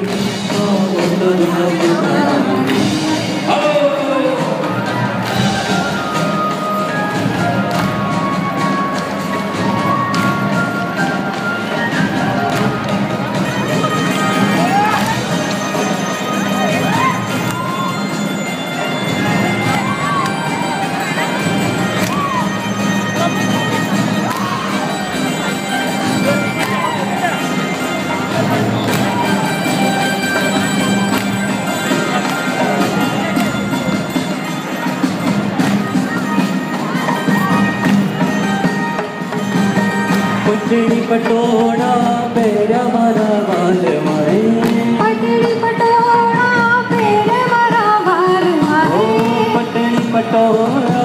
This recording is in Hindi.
Oh, पटड़ी पटोड़ा पैर मारा बाल मारे। पटड़ी पटोड़ा पैर मारा बाल मारे। पटड़ी पटोड़ा